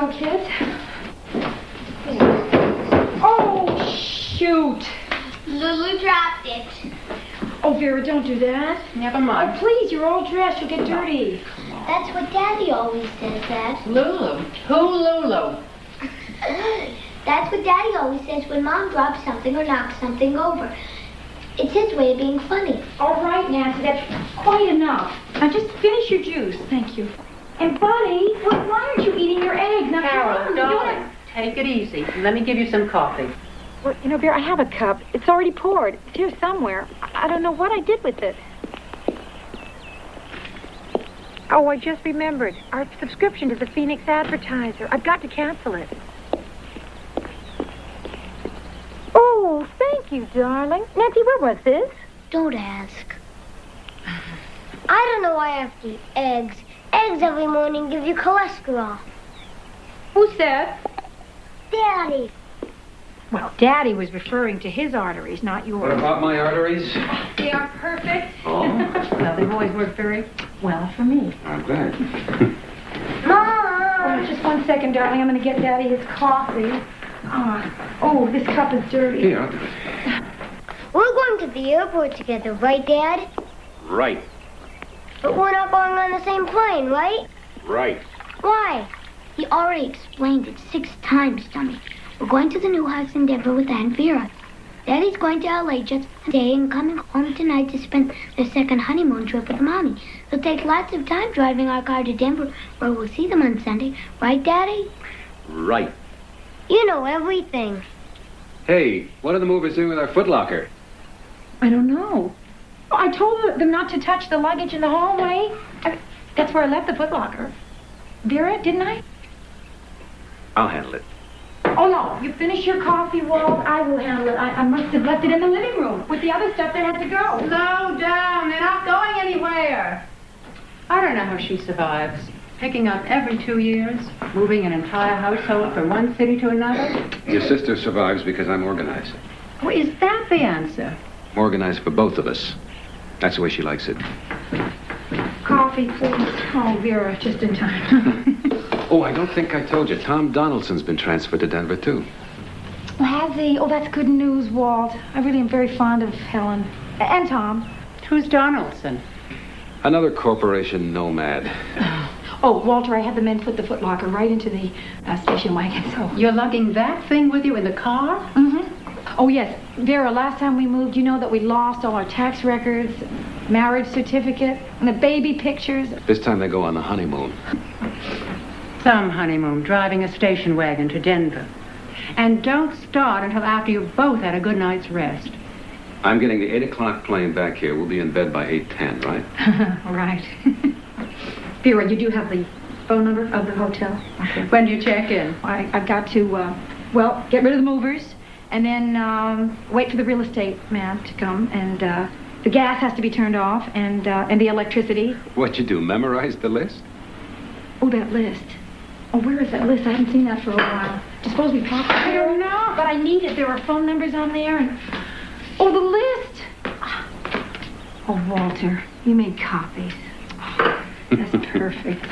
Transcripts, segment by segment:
go, kids. Oh, shoot. Lulu dropped it. Oh, Vera, don't do that. Never Oh, mind. please, you're all dressed. You'll get dirty. That's what Daddy always says, that. Lulu. Who Lulu? That's what Daddy always says when Mom drops something or knocks something over. It's his way of being funny. All right, Nancy, that's quite enough. Now just finish your juice. Thank you. And, Buddy, wh- why aren't you eating your eggs? Now, come Carol, on, you're doing take it easy. Let me give you some coffee. Well, you know, Vera, I have a cup. It's already poured. It's here somewhere. I, I don't know what I did with it. Oh, I just remembered. Our subscription to the Phoenix Advertiser. I've got to cancel it. Oh, thank you, darling. Nancy, what was this? Don't ask. I don't know why I have to eat eggs. Eggs every morning give you cholesterol. Who said? Daddy. Well, Daddy was referring to his arteries, not yours. What yours. about my arteries? They are perfect. Oh, Well, they've always worked very well for me. I'm glad. Oh, Mom. just one second, darling. I'm going to get Daddy his coffee. Ah, oh, this cup is dirty. Here, I'll do it. We're going to the airport together, right, Dad? Right, But we're not going on the same plane, right? right. Why? He already explained it six times, Dummy. We're going to the new house in Denver with Aunt Vera. Daddy's going to LA just for a and coming home tonight to spend their second honeymoon trip with Mommy. He'll take lots of time driving our car to Denver, where we'll see them on Sunday. Right, Daddy? Right. You know everything. Hey, what are the movers doing with our footlocker? I don't know. Oh, I told them not to touch the luggage in the hallway. I, that's where I left the footlocker. Vera, didn't I? I'll handle it. Oh, no. You finish your coffee, Walt. I will handle it. I, I must have left it in the living room with the other stuff that had to go. Slow down. They're not going anywhere. I don't know how she survives. Picking up every two years, moving an entire household from one city to another. Your sister survives because I'm organized. Well, is that the answer? I'm organized for both of us. That's the way she likes it. Coffee, please. Oh, Vera, just in time. Oh, I don't think I told you. Tom Donaldson's been transferred to Denver, too. Has he? Oh, that's good news, Walt. I really am very fond of Helen. And Tom. Who's Donaldson? Another corporation nomad. Oh, Walter, I had the men put the footlocker right into the uh, station wagon, so. You're lugging that thing with you in the car? Mm-hmm. Oh, yes. Vera, last time we moved, you know that we lost all our tax records, marriage certificate, and the baby pictures. This time they go on the honeymoon. Some honeymoon, driving a station wagon to Denver. And don't start until after you've both had a good night's rest. I'm getting the 8 o'clock plane back here. We'll be in bed by 8.10, right? all right. Vera, you do have the phone number of the hotel? Okay. When do you check in? I, I've got to, uh, well, get rid of the movers, and then um, wait for the real estate man to come, and uh, the gas has to be turned off, and uh, and the electricity. What you do, memorize the list? Oh, that list. Oh, where is that list? I haven't seen that for a while. Do you suppose we talked I don't know. But I need it. There are phone numbers on there and... Oh, the list! Oh, Walter, you made copies. Oh, that's perfect.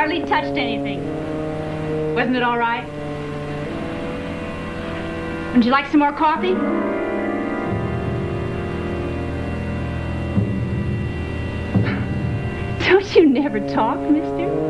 Hardly touched anything. Wasn't it all right? Would you like some more coffee? Don't you never talk, mister?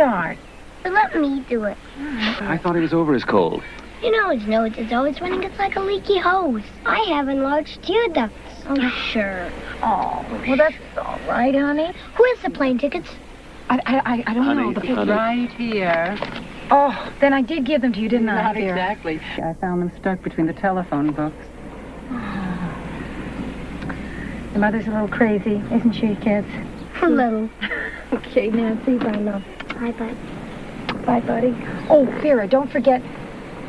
Did that start? Let me do it. I thought he was over his cold. You know his nose is always running. It's like a leaky hose. I have enlarged tear ducts. Oh, sure. Oh, well, that's all right, honey. Who has the plane tickets? I, I, I- I don't Honey, know. The honey. Right here. Oh, then I did give them to you, didn't I? Not exactly. I found them stuck between the telephone books. The mother's a little crazy, isn't she, kids? A little. Okay, Nancy, bye, love. Bye, bye. Bye, buddy. Oh, Vera, don't forget.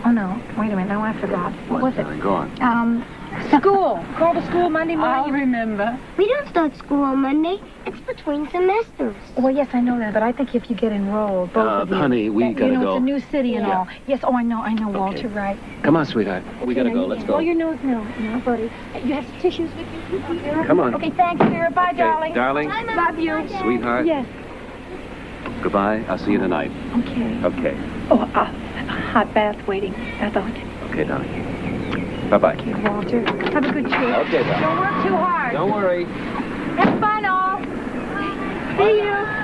Oh, no. Wait a minute. Now I forgot. What was it? Darling, Go on. Um, school. Call to school Monday morning. I'll remember. We don't start school on Monday. It's between semesters. Well, yes, I know that, but I think if you get enrolled, both Uh, of you. honey, we that, gotta you know, go. it's a new city and Yeah. all. Yes, oh, I know, I know, Walter, right. Come on, sweetheart. We gotta go. Let's go. go. your nose no. No, buddy. You have some tissues with you, Vera? Come on. Okay, thanks, Vera. Bye, Okay, darling. darling, Bye, Mom. Love you. Bye, sweetheart, Yes. Goodbye. I'll see you tonight. Okay. Okay. Oh, uh, a hot bath waiting. I thought. Okay, darling. Bye-bye. Okay, Walter. Have a good trip. Okay, darling. Don't work too hard. Don't worry. Have fun, all. See you.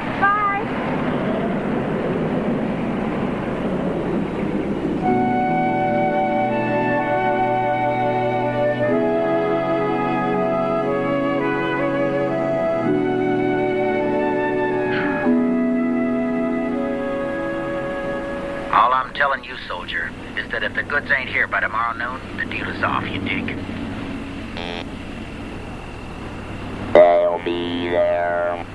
That if the goods ain't here by tomorrow noon, the deal is off, you dig? They'll be there.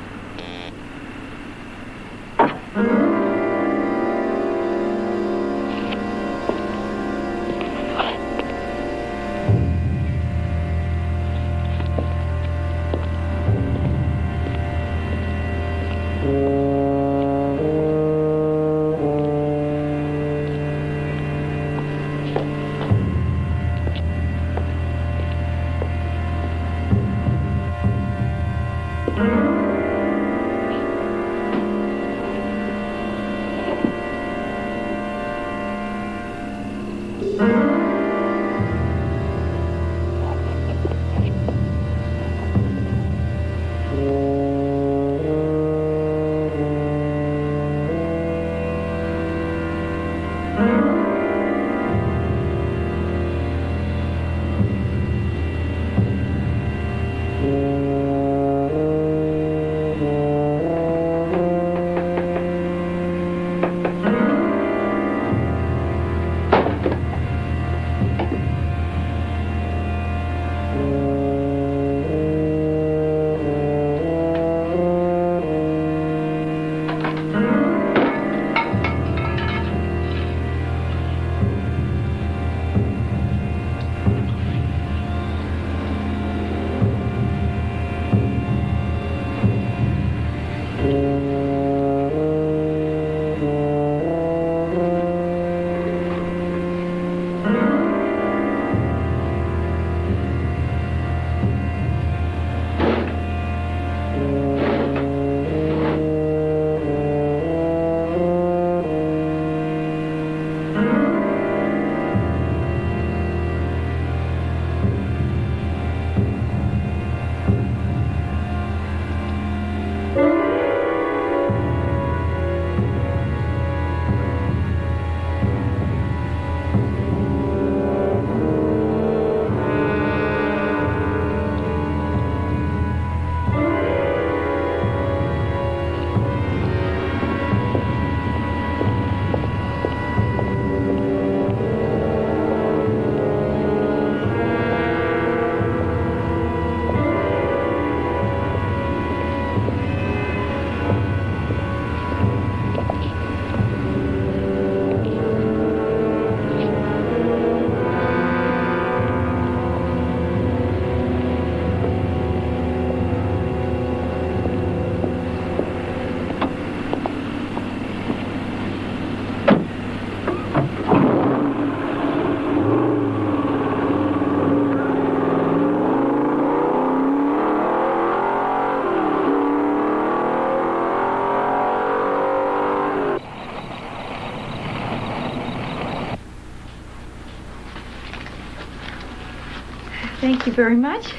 Thank you very much.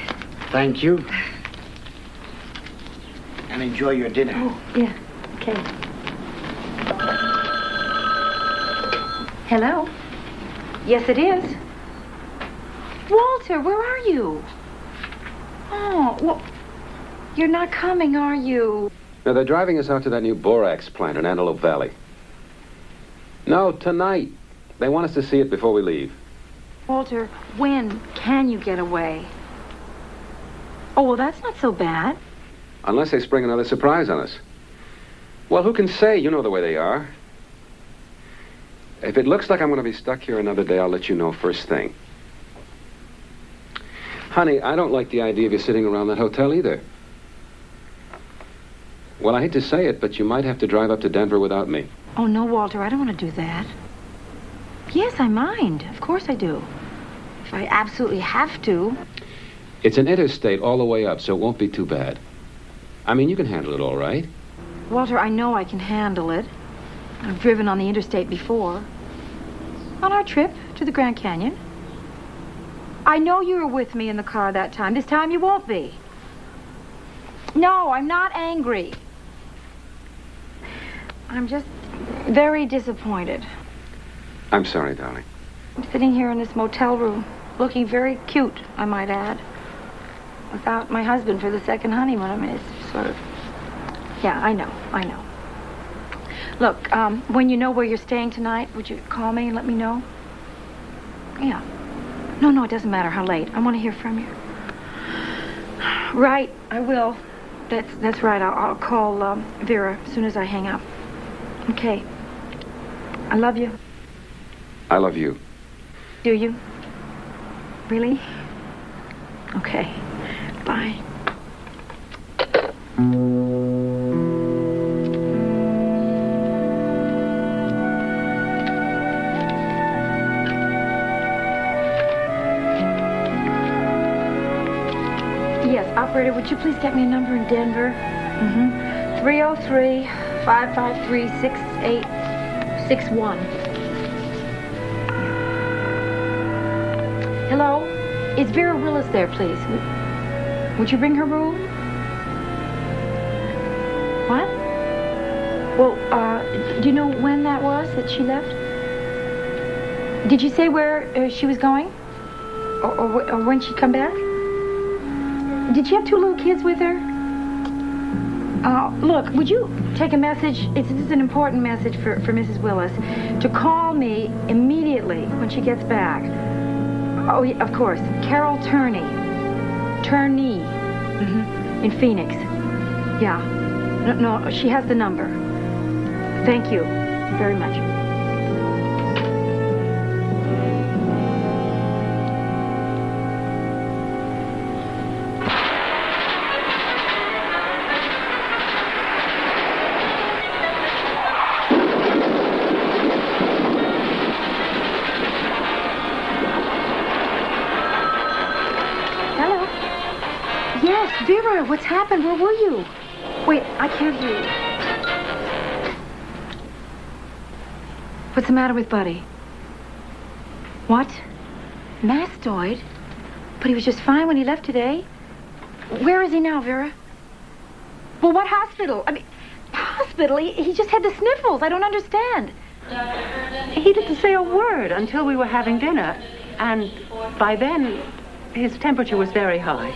Thank you. And enjoy your dinner. Oh, yeah. Okay. Hello? Yes, it is. Walter, where are you? Oh, well, you're not coming, are you? Now, they're driving us out to that new borax plant in Antelope Valley. No, tonight. They want us to see it before we leave. Walter, when can you get away? Oh, well, that's not so bad. Unless they spring another surprise on us. Well, who can say? You know the way they are. If it looks like I'm going to be stuck here another day, I'll let you know first thing. Honey, I don't like the idea of you sitting around that hotel either. Well, I hate to say it, but you might have to drive up to Denver without me. Oh, no, Walter, I don't want to do that. Yes, I mind. Of course I do. I absolutely have to. It's an interstate all the way up, so it won't be too bad. I mean, you can handle it all right. Walter, I know I can handle it. I've driven on the interstate before. On our trip to the Grand Canyon. I know you were with me in the car that time. This time you won't be. No, I'm not angry. I'm just very disappointed. I'm sorry, darling. I'm sitting here in this motel room, looking very cute, I might add. Without my husband for the second honeymoon. I mean, it's sort of. Yeah, I know, I know. Look, um, when you know where you're staying tonight, would you call me and let me know? Yeah. No, no, it doesn't matter how late. I want to hear from you. Right, I will. That's that's right. I'll, I'll call um, Vera as soon as I hang up. Okay. I love you. I love you. Do you? Really? Okay. Bye. Yes, operator, would you please get me a number in Denver? Mm-hmm. 303 553 6861. Hello? Is Vera Willis there, please? Would- you bring her room? What? Well, uh, do you know when that was that she left? Did you say where uh, she was going? Or, or, or when she'd come back? Did she have two little kids with her? Uh, look, would you take a message? It's, this is an important message for, for Mrs. Willis to call me immediately when she gets back. Oh, yeah, of course. Carol Turney. Turney. hmm In Phoenix. Yeah. No, no, she has the number. Thank you very much. Matter with Buddy? What? Mastoid? But he was just fine when he left today. Where is he now, Vera? Well, what hospital? I mean, hospital? He, he just had the sniffles. I don't understand. He didn't say a word until we were having dinner. And by then, his temperature was very high.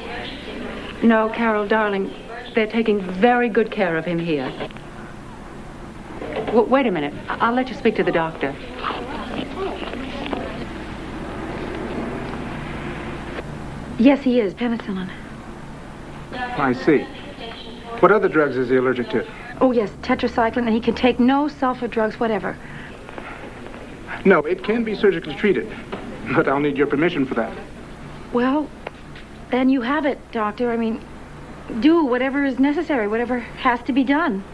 No, Carol, darling, they're taking very good care of him here. W- wait a minute. I- I'll let you speak to the doctor. Yes, he is. Penicillin. I see. What other drugs is he allergic to? Oh, yes, tetracycline, and he can take no sulfur drugs, whatever. No, it can be surgically treated, but I'll need your permission for that. Well, then you have it, doctor. I mean, do whatever is necessary, whatever has to be done.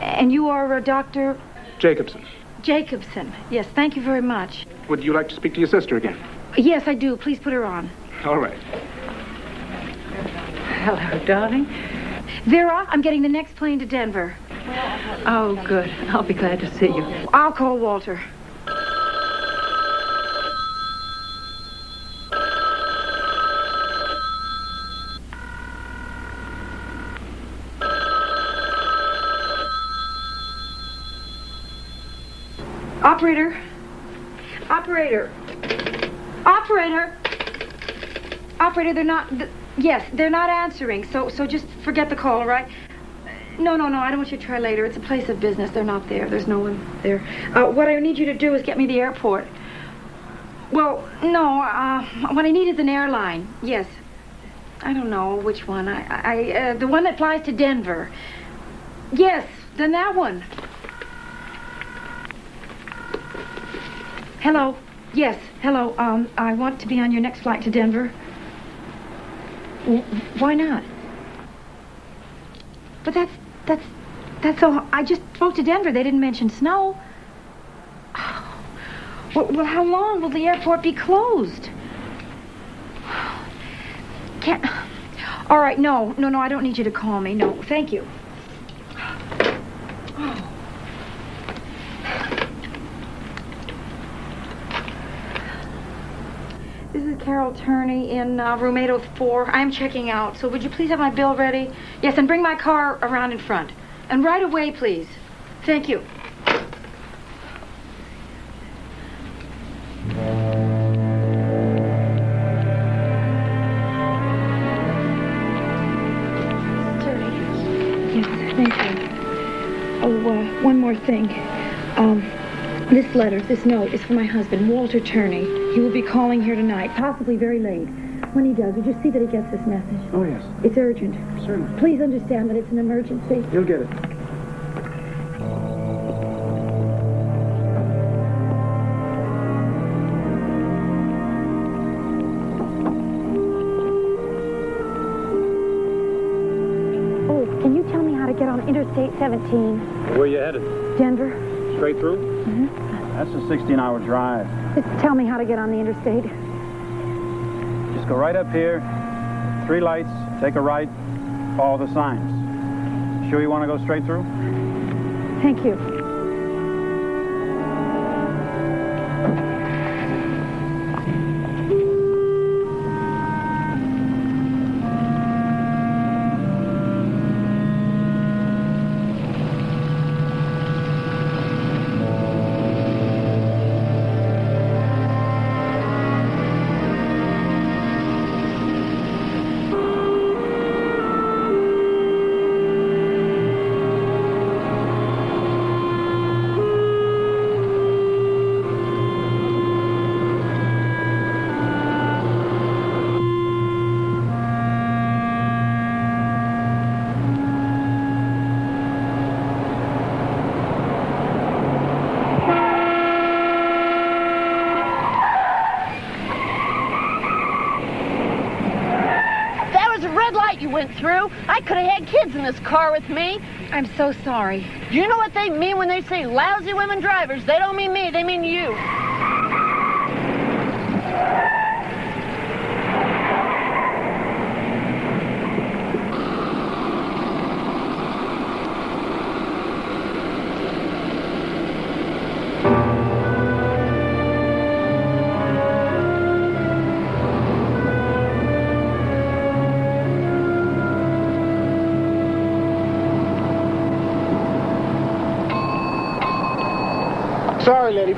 And you are uh, a Dr. Jacobson, Jacobson. Yes, thank you very much. would you like to speak to your sister again? Yes, I do. Please put her on. All right. Hello, darling. Vera, I'm getting the next plane to Denver. Oh, good. I'll be glad to see you. I'll call Walter. Operator. Operator. Operator. Operator, they're not. Th- yes, they're not answering. So, so just forget the call, all right? No, no, no. I don't want you to try later. It's a place of business. They're not there. There's no one there. Uh, what I need you to do is get me the airport. Well, no. Uh, what I need is an airline. Yes. I don't know which one. I, I, uh, the one that flies to Denver. Yes, then that one. Hello. Yes, hello. Um, I want to be on your next flight to Denver. W- why not? But that's that's that's all. I just spoke to Denver. They didn't mention snow. Oh. Well, well, how long will the airport be closed? Can't. All right, no, no, no. I don't need you to call me. No, thank you. Oh. Carol Turney in uh, room 804. I'm checking out, so would you please have my bill ready? Yes, and bring my car around in front. And right away, please. Thank you. Yes, thank you. Oh, uh, one more thing. Um, this letter, this note, is for my husband, Walter Turney. He will be calling here tonight, possibly very late. When he does, would you see that he gets this message? Oh, yes. It's urgent. Certainly. Please understand that it's an emergency. You'll get it. Oh, can you tell me how to get on Interstate 17? Where you headed? Denver? Straight through? Mm-hmm. That's a 16-hour drive. Just tell me how to get on the interstate. Just go right up here, three lights, take a right, follow the signs. Sure you want to go straight through? Thank you. This car with me. I'm so sorry. Do you know what they mean when they say lousy women drivers? They don't mean me, they mean you.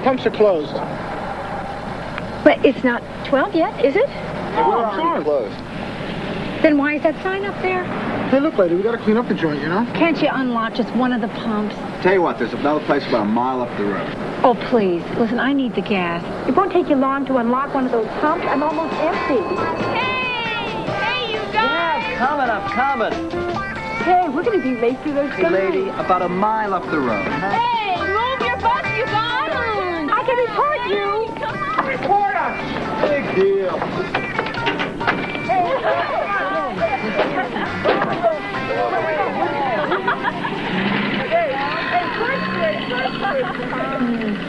Pumps are closed. But it's not 12 yet, is it? Oh, sorry. closed. Then why is that sign up there? Hey, look, lady. We got to clean up the joint, you know? Can't you unlock just one of the pumps? Tell you what, there's another place about a mile up the road. Oh, please. Listen, I need the gas. It won't take you long to unlock one of those pumps. I'm almost empty. Hey, Hey, you guys! Coming I'm coming. Hey, we're going to be late for those Hey, lady, about a mile up the road. Huh? Hey, hurt you. Report us. Big deal. Hey, hey, hey,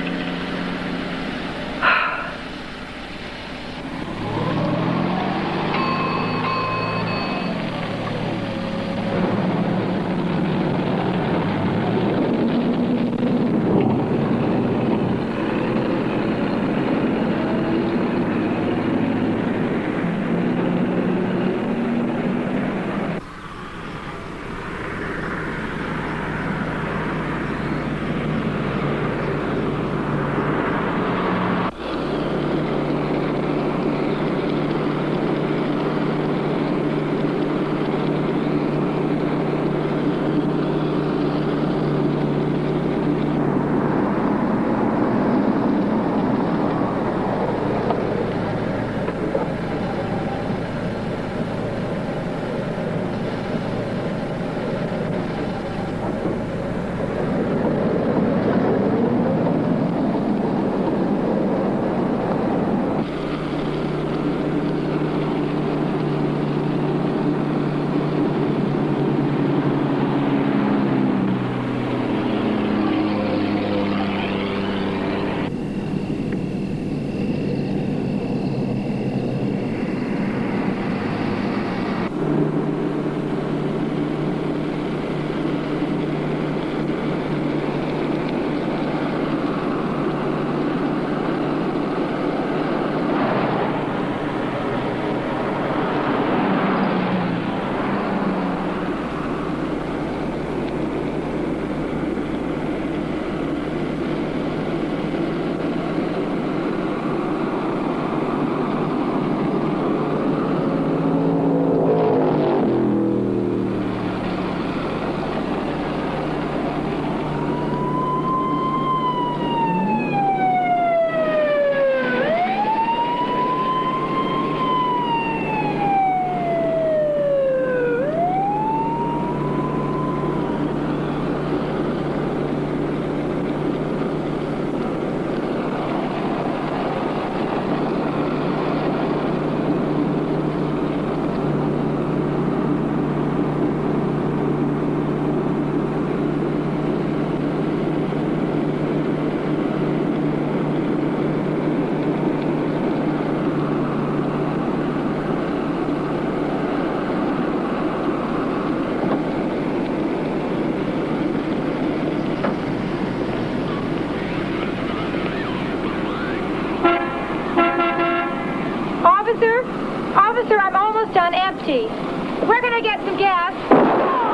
We're gonna get some gas.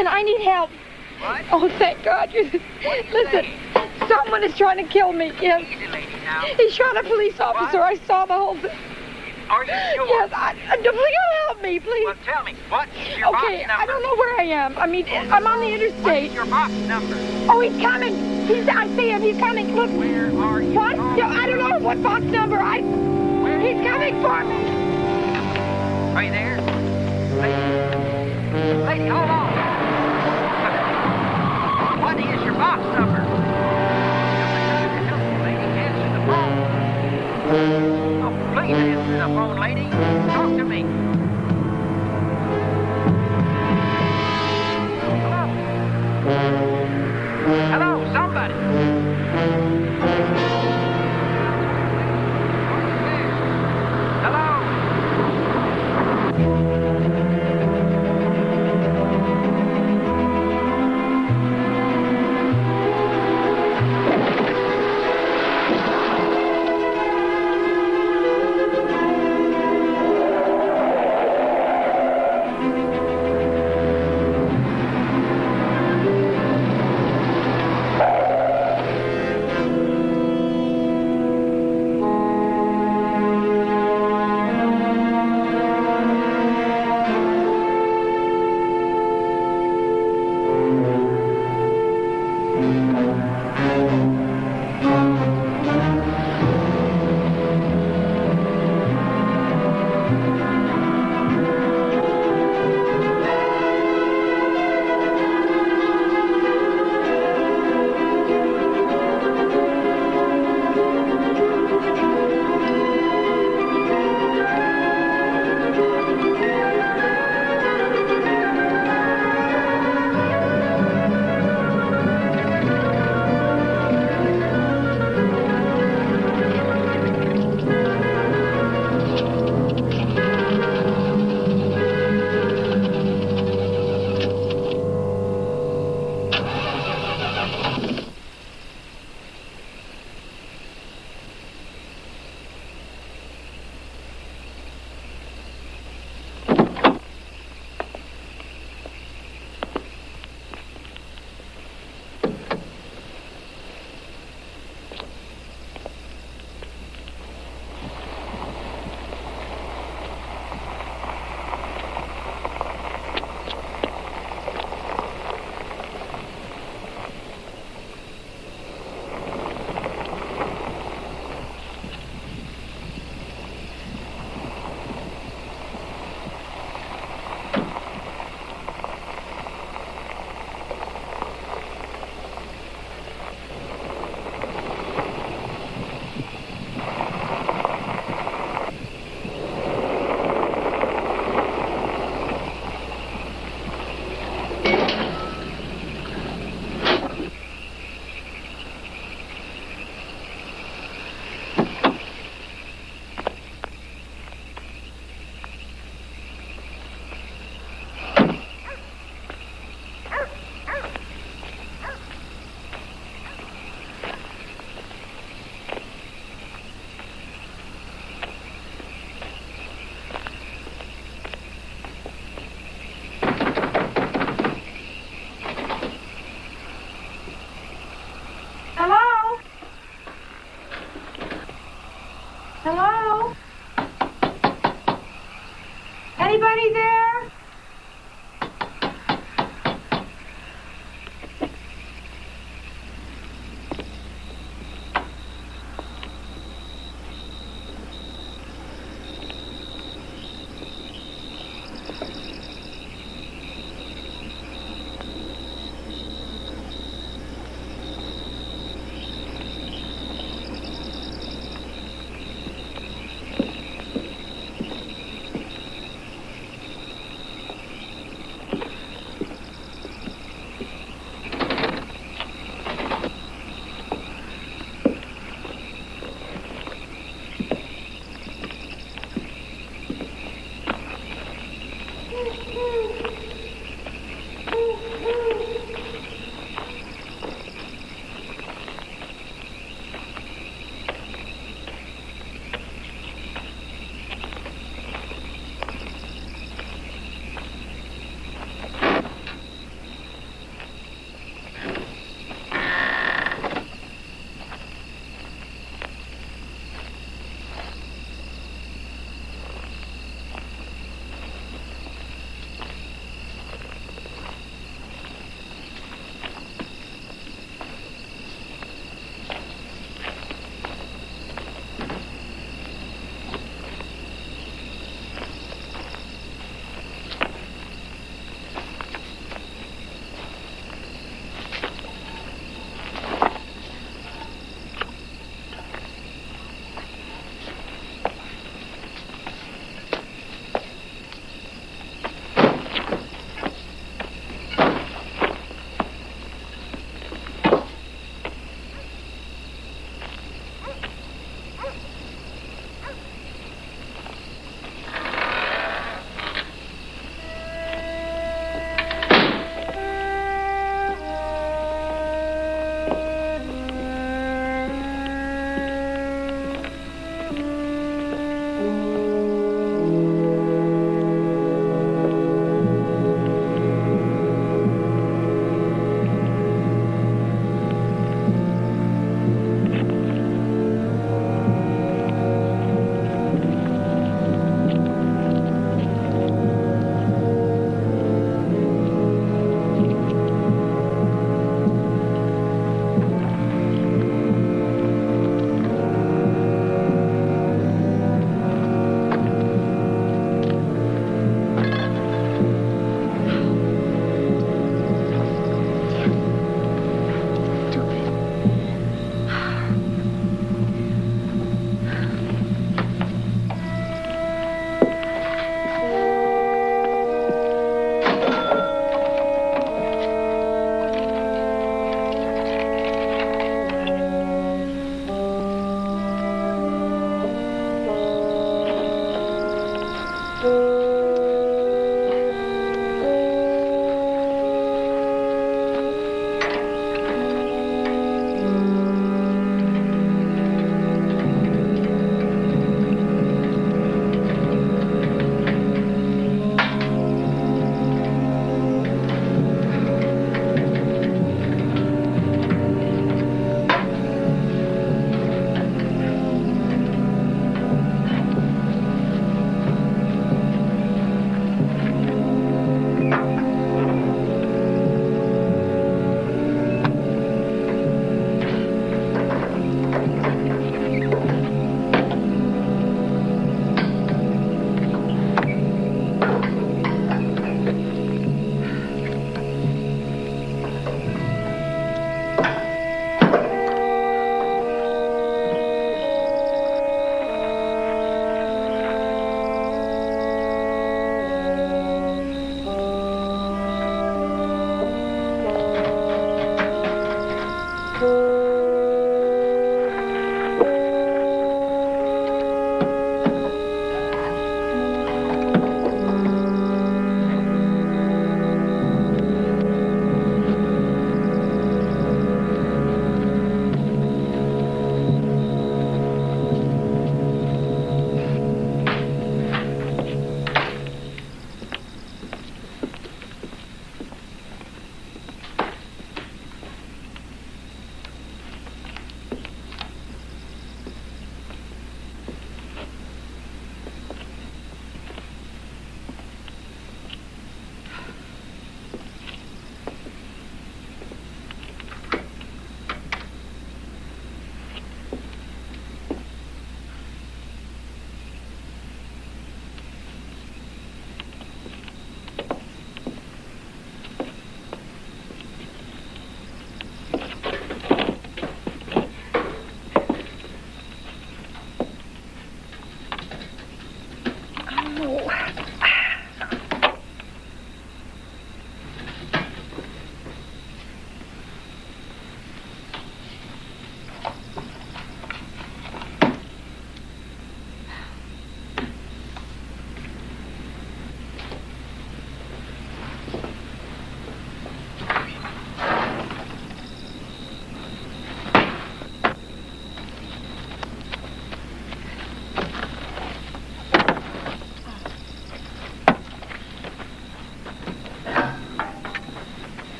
Listen, I need help. What? Oh, thank God. Listen, someone is trying to kill me. Yes. Easy, lady, now. He shot a police officer. I saw the whole thing. Are you sure? Yes, I, uh, I, please help me, please. Well, tell me, what's your Okay, box number? I don't know where I am. I mean, I'm on the interstate. What's your box number? Oh, he's coming. He's. I see him. He's coming. Look. Where are you? What? No, I don't know what box number. I. Where? He's coming for me. Are you there? Lady, lady, hold on. Phone. Oh, please answer the phone, lady. Talk to me. Hello? Hello,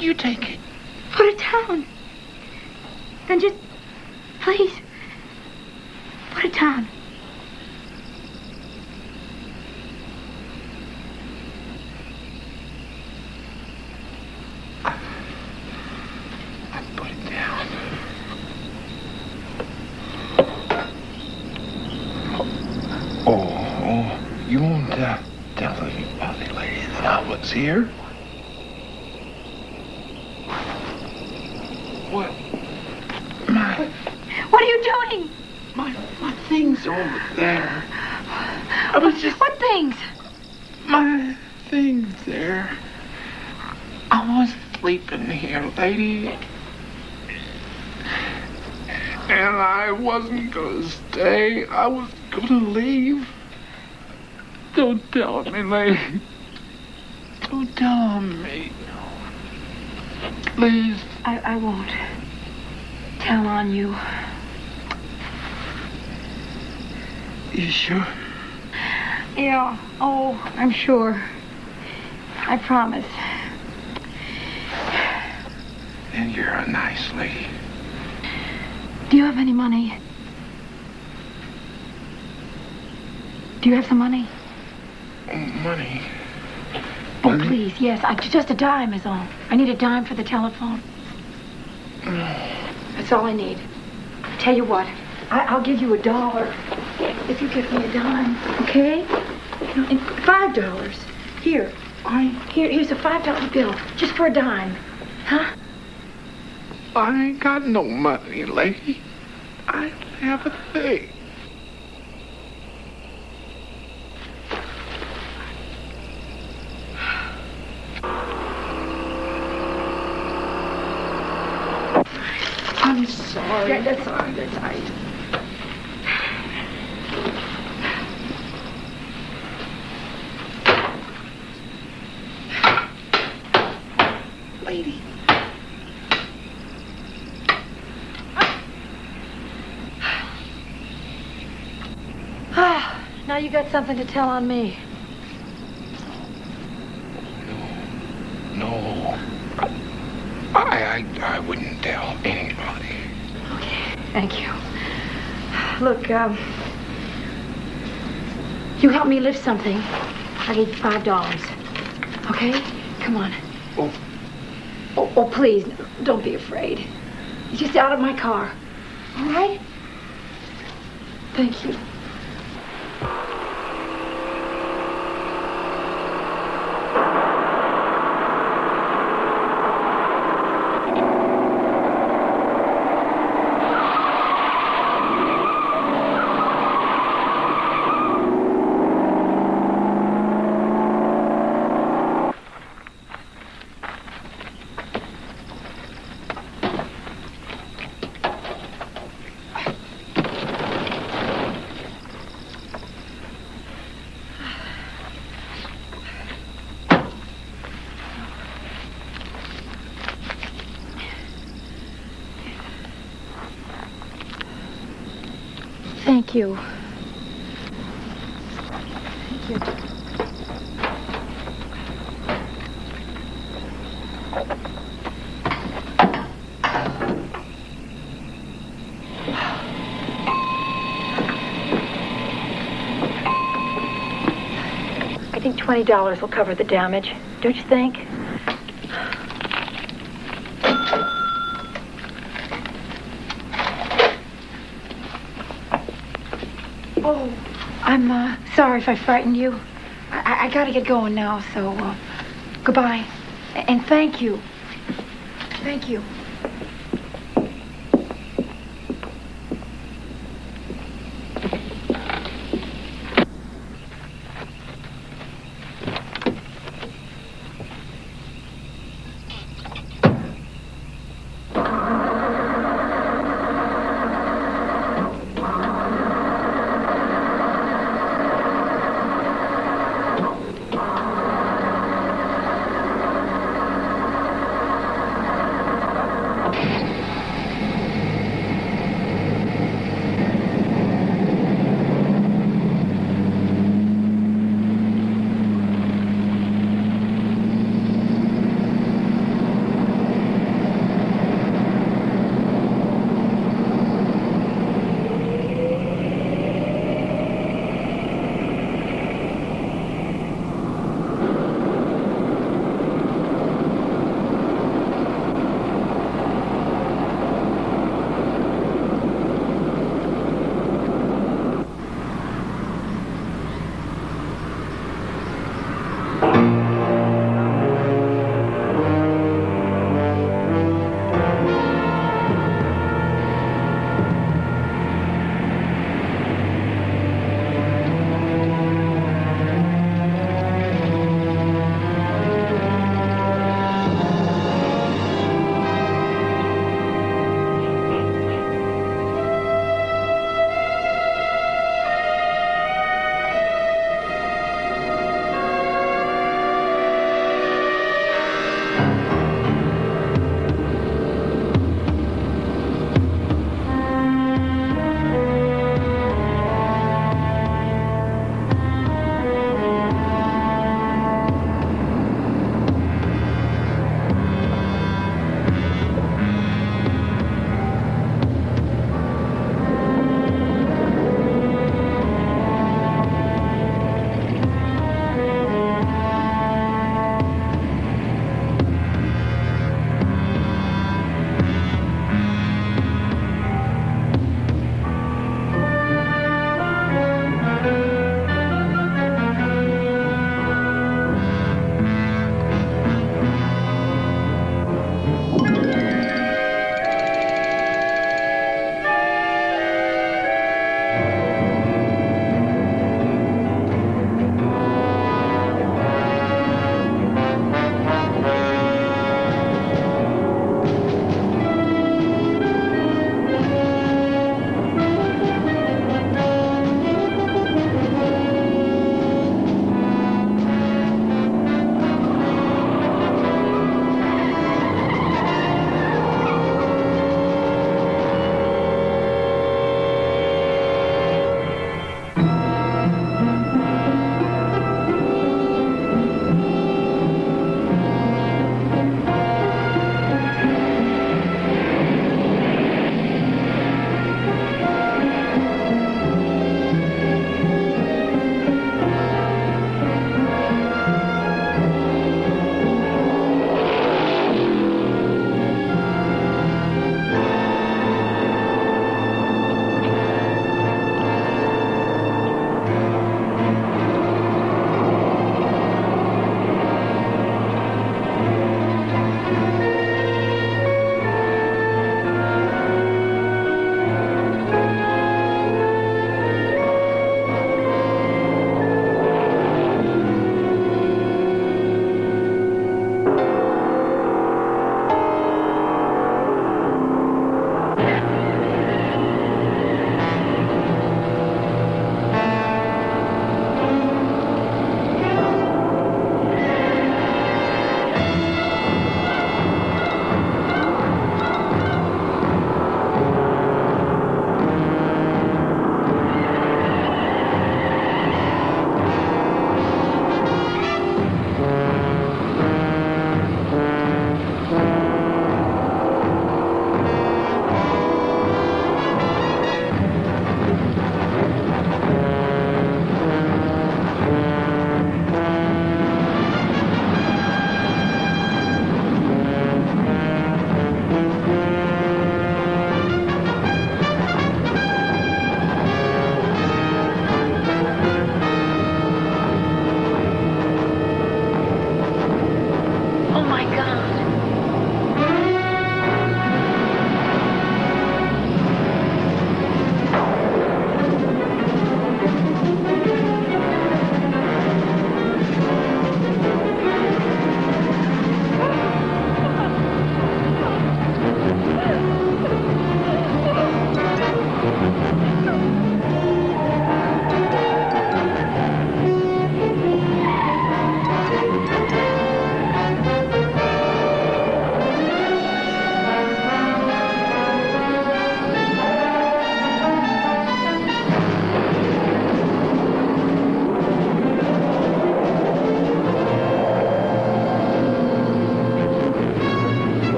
You, take it. Put it down. Then just, please, put it down. I put it down. Oh, oh, you won't uh, tell anybody, lady, that I was here? What? My, What are you doing? my, my things over there. I was just... What things? My things there. I was sleeping here, lady. And I wasn't gonna stay. I was gonna leave. Don't tell me, lady. Don't tell me. Please. I, I won't tell on you. You sure? Yeah. Oh, I'm sure. I promise. And you're a nice lady. Do you have any money? Do you have some money? Money. Oh, please, yes. I, just a dime is all. I need a dime for the telephone. That's all I need. Tell you what, I, I'll give you a dollar if you give me a dime, okay? No, and Five dollars. Here. I, Here, here's a five dollar bill, just for a dime. Huh? I ain't got no money, lady. I don't have a thing. I'm sorry. Yeah, that's all right. That's all right. Lady. Ah, now you got something to tell on me. No. I, I, I wouldn't tell anybody. Okay, thank you. Look, um, you help me lift something. I need five dollars. Okay? Come on. Oh. Oh, oh, please, don't be afraid. Just out of my car. All right? Thank you. Thank you. Thank you. I think $20 will cover the damage. Don't you think? Oh, I'm uh, sorry if I frightened you. I, I gotta get going now, so uh, goodbye. And thank you. Thank you.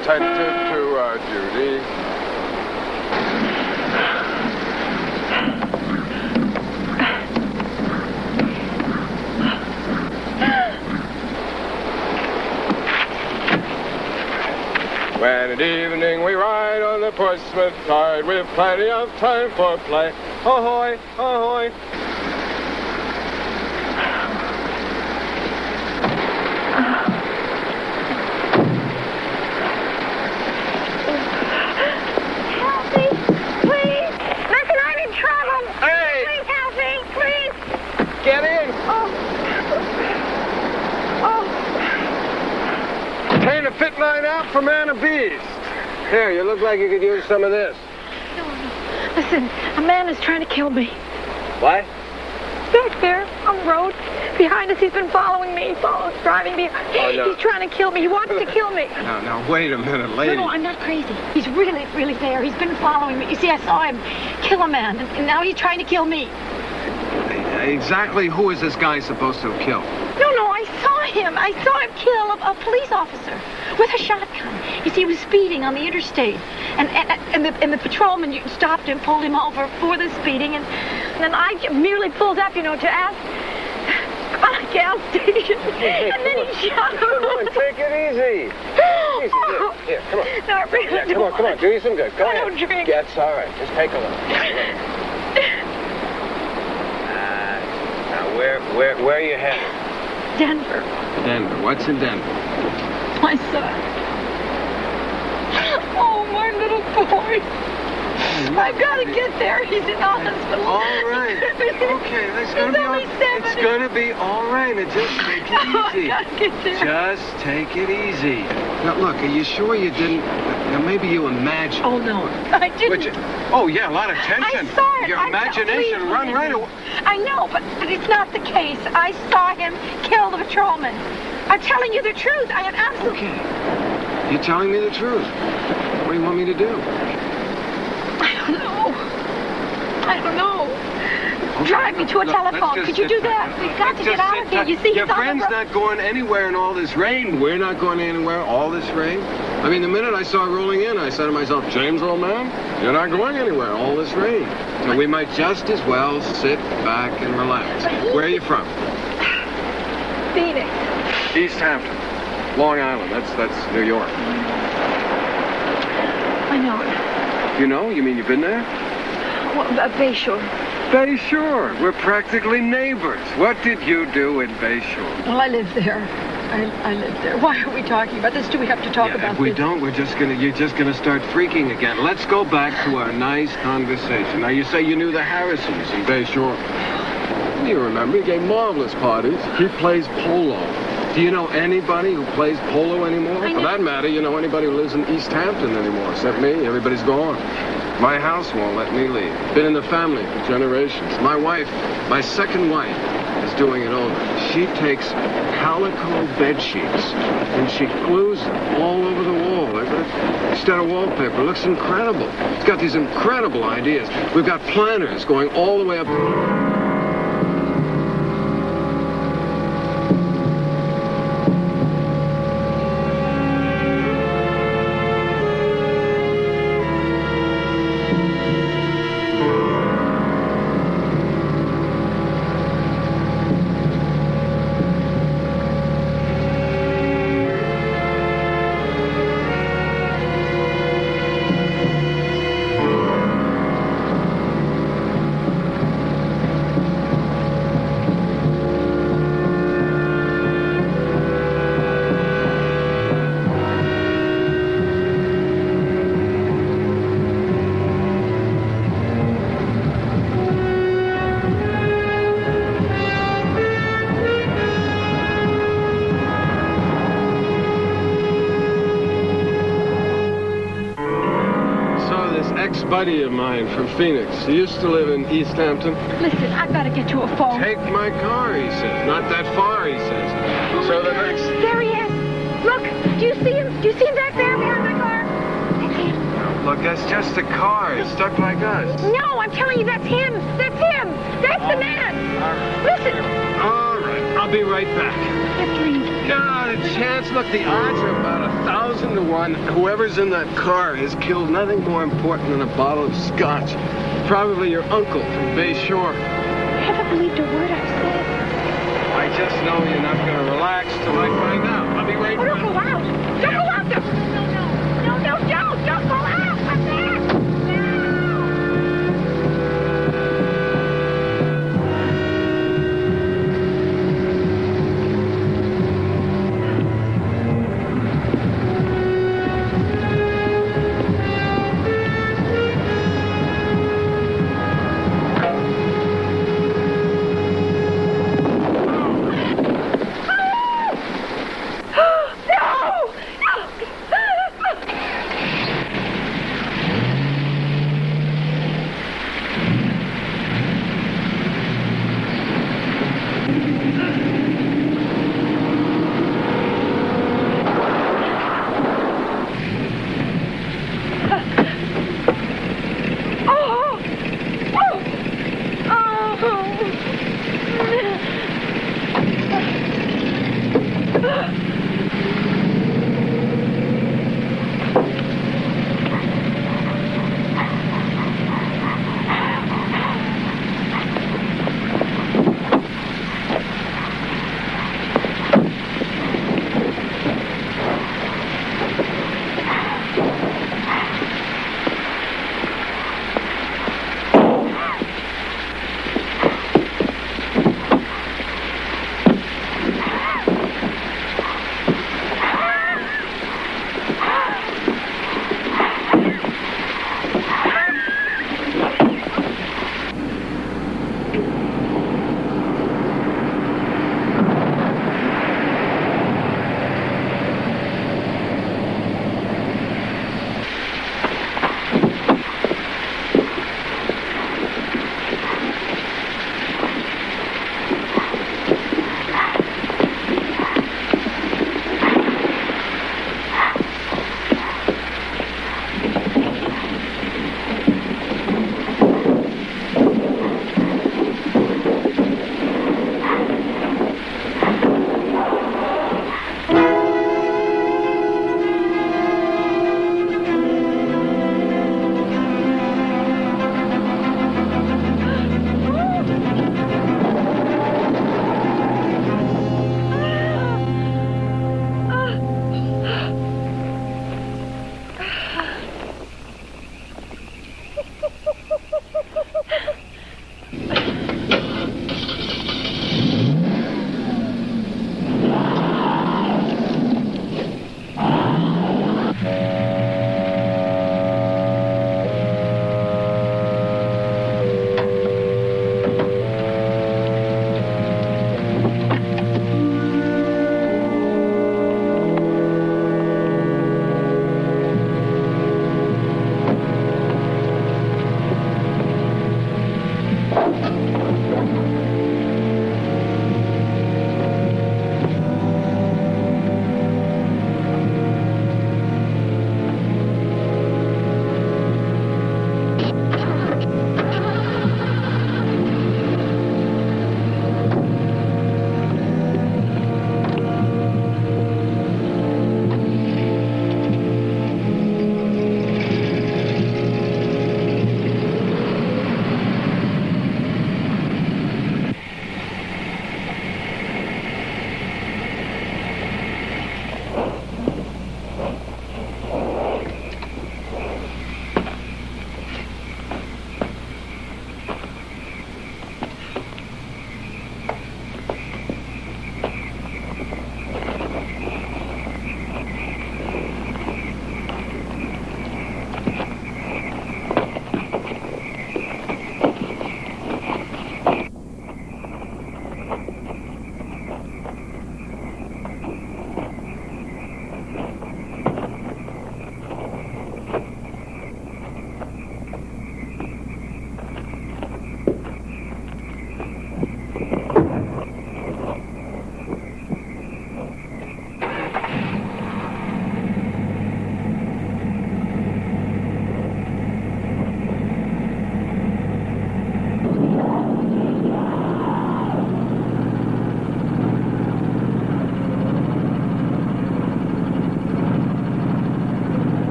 Attentive to our duty. When at evening we ride on the Portsmouth tide, with plenty of time for play. Ahoy. Help me, please. Listen, I'm in trouble. Hey! Please help me, please. Get in. Oh. Oh. Paint a fit line out for man of beast. Here, you look like you could use some of this. Listen, a man is trying to kill me. What? Back there on the road. Behind us, he's been following me. Follow, driving me. Oh, no. He's trying to kill me. He wants to kill me. Now, now, wait a minute, lady. no, I'm not crazy. He's really, really there. He's been following me. You see, I saw him kill a man, and, now he's trying to kill me. Exactly who is this guy supposed to have killed? No, no, I saw him. I saw him kill a, police officer with a shotgun. You see, he was speeding on the interstate, and and, and the and the patrolman stopped him, pulled him over for the speeding, and, and then I merely pulled up, you know, to ask about a gas station, and then he shot him. Come on, take it easy. Easy, here, here, come on. No, I really Yeah, come on, come on, do you some good. Go I ahead. don't drink. It's all right. Just take a look. Uh, now, where, where, where are you headed? Denver, Denver. What's in Denver? my son. Oh, my little boy. I've got to get there. He's in the hospital. All right. Okay, that's gonna He's be all, it's gonna be all right. Now just take it Oh, easy. Just take it easy. Now look, are you sure you didn't? Now maybe you imagined. Oh no, I didn't. You- Oh yeah, a lot of tension. I saw it. Your I imagination please run right away. I know, but, but it's not the case. I saw him kill the patrolman. I'm telling you the truth. I am absolutely. Okay. You're telling me the truth. What do you want me to do? I don't know. I don't know. Drive me to a telephone. just Could you do that? We've got to get out of here. You see, your he's on the friend's not going anywhere in all this rain. We're not going anywhere all this rain. I mean, the minute I saw it rolling in, I said to myself, James, old man, you're not going anywhere all this rain. So we might just as well sit back and relax. Where are you from? Phoenix. East Hampton. Long Island. That's that's New York. I know it. You know? You mean you've been there? Well, uh, Bayshore. Bayshore. We're practically neighbors. What did you do in Bayshore? Well, I live there. I, I live there. Why are we talking about this? Do we have to talk Yeah, about if we this? don't, we're just gonna you're just gonna start freaking again. Let's go back to our nice conversation. Now you say you knew the Harrisons in Bayshore. You remember he gave marvelous parties. He plays polo. Do you know anybody who plays polo anymore? For that matter, you know anybody who lives in East Hampton anymore, except me. Everybody's gone. My house won't let me leave. Been in the family for generations. My wife, my second wife, is doing it over. She takes calico bed sheets and she glues them all over the wall instead of wallpaper. It looks incredible. It's got these incredible ideas. We've got planners going all the way up. Mine from Phoenix, he used to live in East Hampton. Listen, I've got to get to a phone. Take my car, he says. Not that far, he says. Oh, so the next... There he is. Look, do you see him? Do you see him back there behind my car? Look, that's just a car. It's stuck like us. No, I'm telling you, that's him. That's him. That's the man. Listen. All right, I'll be right back. No, the chance, look, the odds are about a thousand to one. Whoever's in that car has killed nothing more important than a bottle of scotch. Probably your uncle from Bay Shore. I haven't believed a word I've said. I just know you're not going to relax till I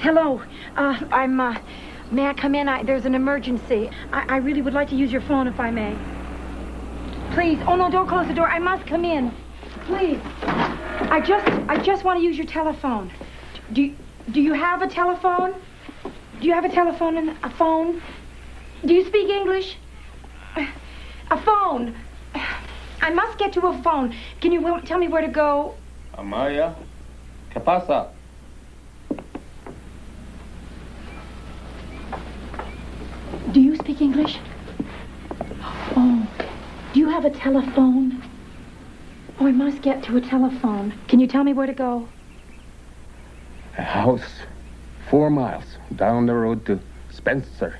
hello. Uh, I'm, uh, may I come in? I, there's an emergency. I, I really would like to use your phone if I may. Please. Oh, no, don't close the door. I must come in. Please. I just, I just want to use your telephone. Do, you- do you have a telephone? Do you have a telephone and a phone? Do you speak English? A phone. I must get to a phone. Can you tell me where to go? Amaya, ¿qué pasa? Do you speak English? Oh, do you have a telephone? Oh, I must get to a telephone. Can you tell me where to go? A house, four miles down the road to Spencer.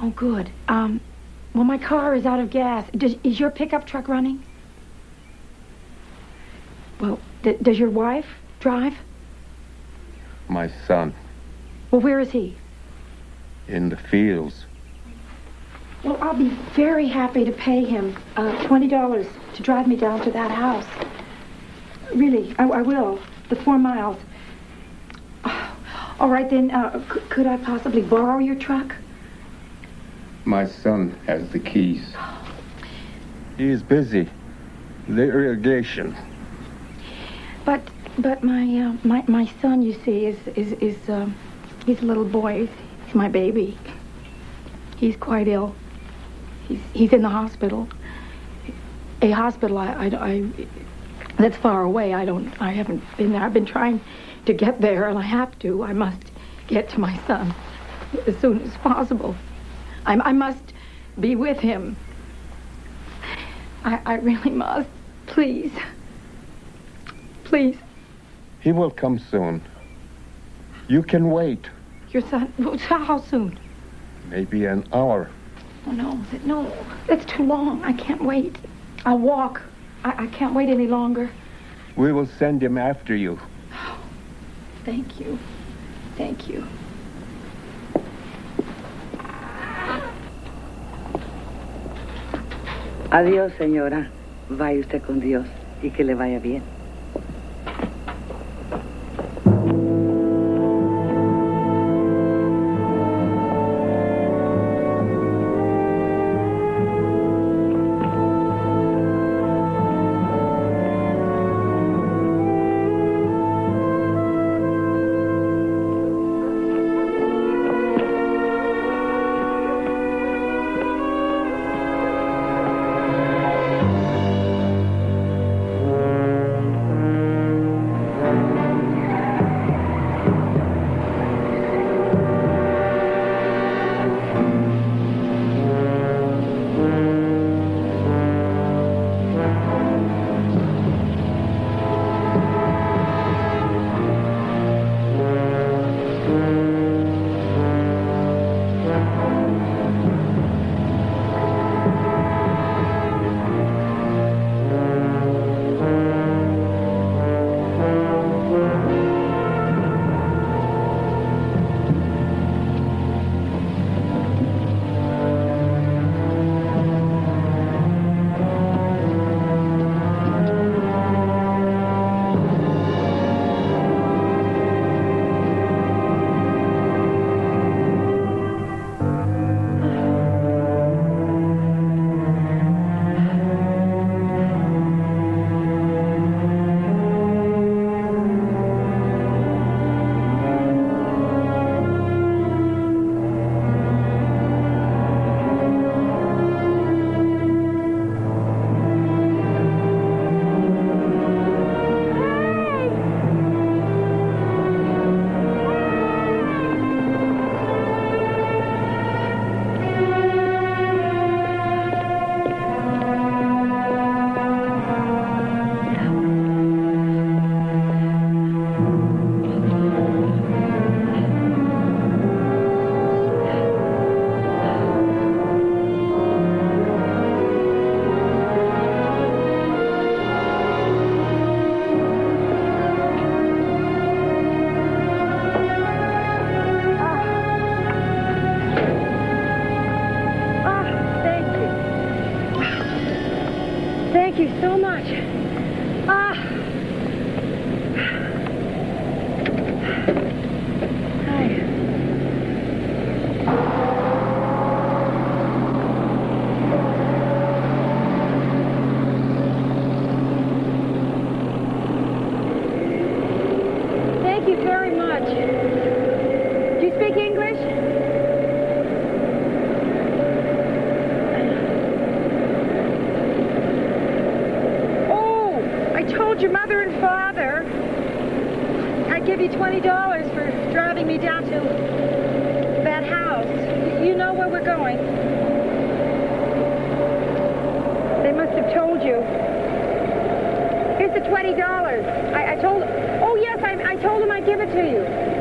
Oh, good. Um, well, my car is out of gas. Does, is your pickup truck running? Well, d- does your wife drive? My son Well, where is he? in the fields. Well, I'll be very happy to pay him uh, twenty dollars to drive me down to that house. Really, I, I will. The four miles. All right then. Uh, c- could I possibly borrow your truck? My son has the keys. He is busy. The irrigation. But but my uh, my my son, you see, is is is um, he's a little boy. He's, he's my baby. He's quite ill. He's he's in the hospital. A hospital. I, I, I that's far away. I don't. I haven't been there. I've been trying to get there, and I have to. I must get to my son as soon as possible. I, I must be with him. I, I really must. Please. Please. He will come soon. You can wait. Your son, how soon? Maybe an hour. Oh, no, that- no, that's too long. I can't wait. I'll walk. I, I can't wait any longer. We will send him after you. Thank you. Thank you. Adiós, señora. Vaya usted con Dios y que le vaya bien. it's the $20. I, I told, oh yes, I, I told him I'd give it to you.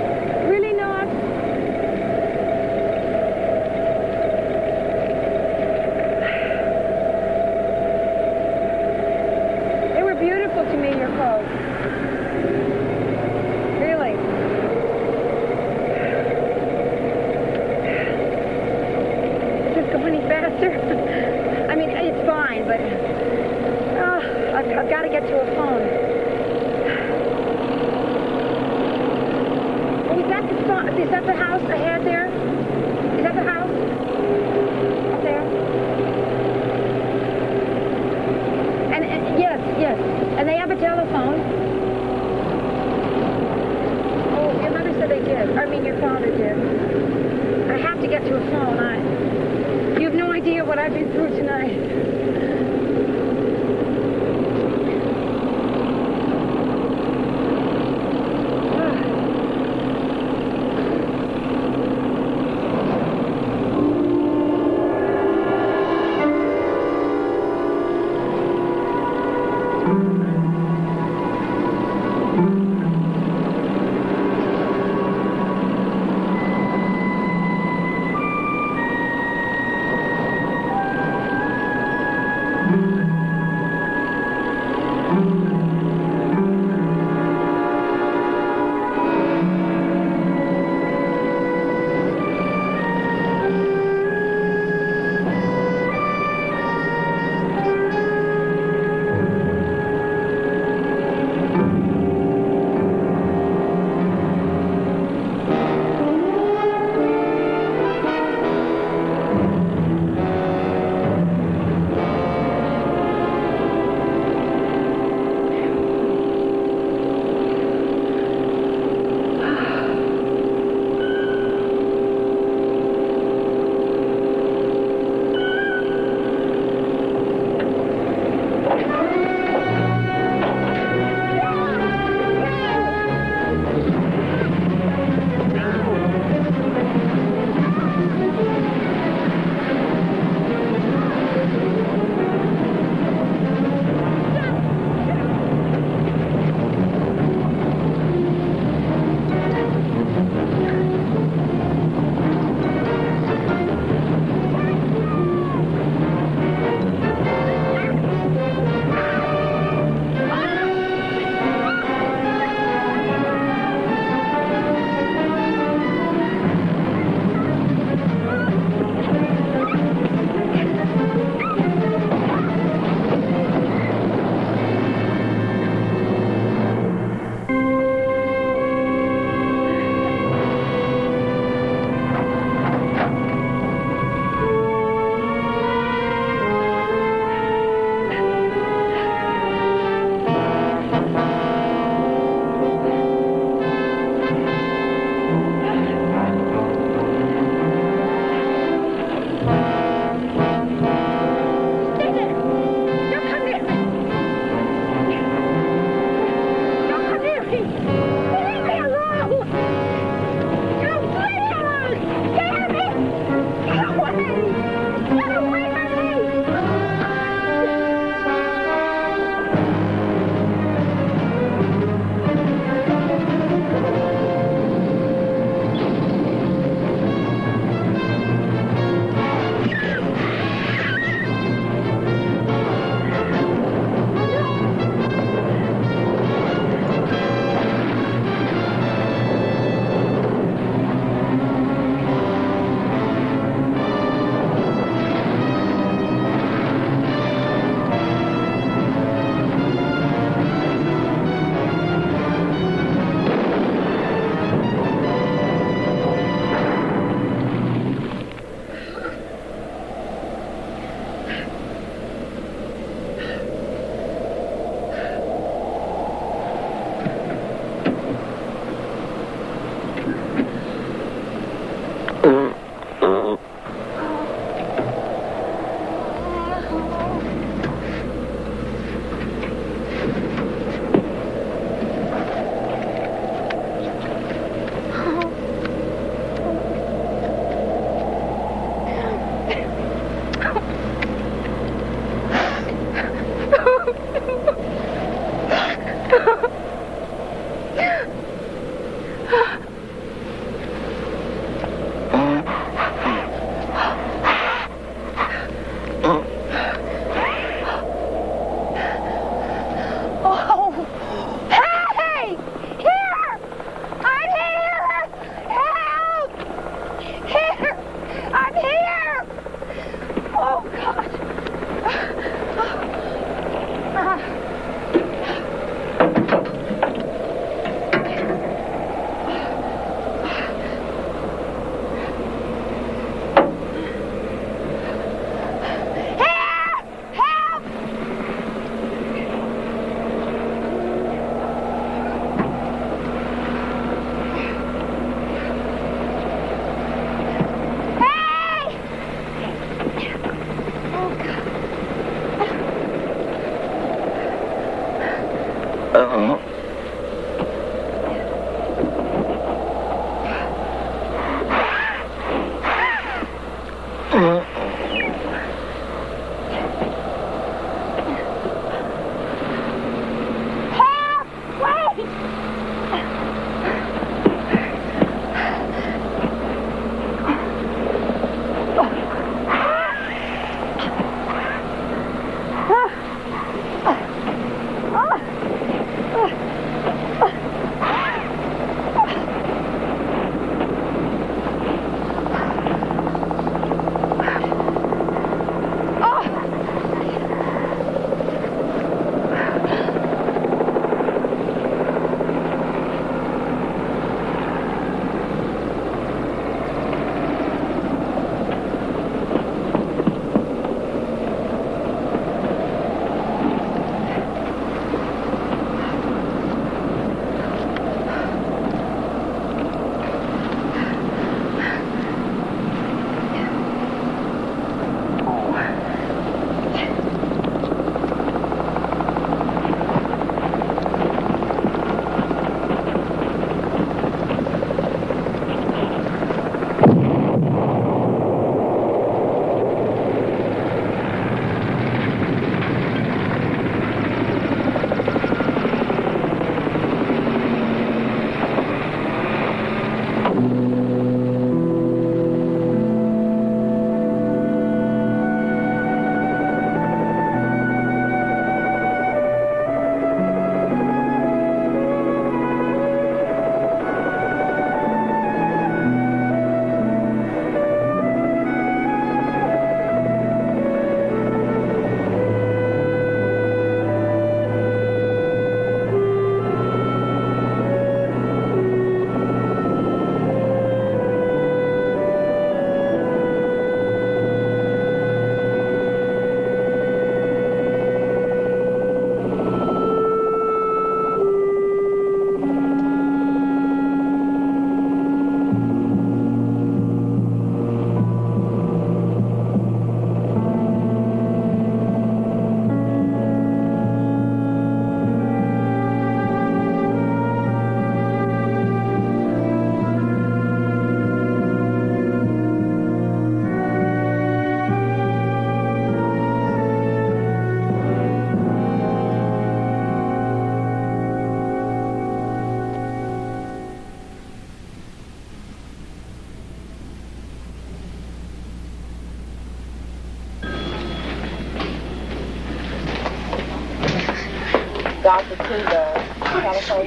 How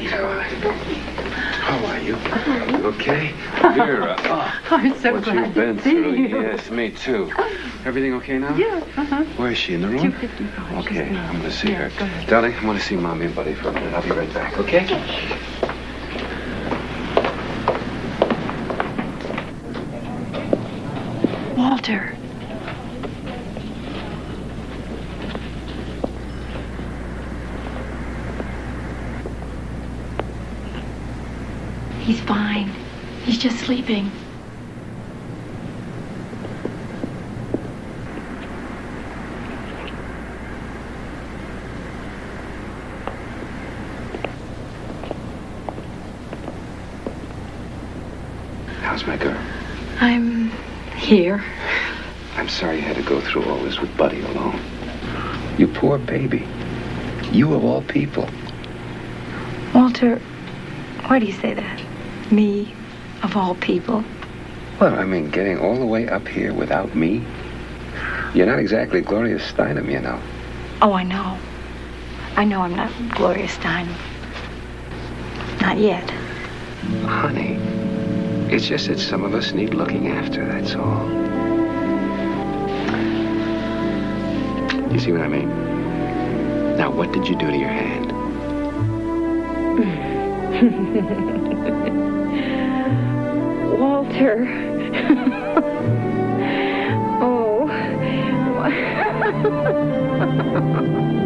are you? Okay? Vera, oh, I'm so what glad you've been to see through. you. Yes, me too. Everything okay now? Yeah, uh-huh. Where is she, in the room? 255. Okay, I'm going to see Yeah, her. Darling, I want to see Mommy and Buddy for a minute. I'll be right back, okay? Walter. He's fine. He's just sleeping. How's my girl? I'm here. I'm sorry you had to go through all this with Buddy alone. You poor baby. You of all people. Walter, why do you say that? Me, of all people. Well, I mean, getting all the way up here without me? You're not exactly Gloria Steinem, you know. Oh, I know. I know I'm not Gloria Steinem. Not yet. Honey, it's just that some of us need looking after, that's all. You see what I mean? Now, what did you do to your hand? her. oh.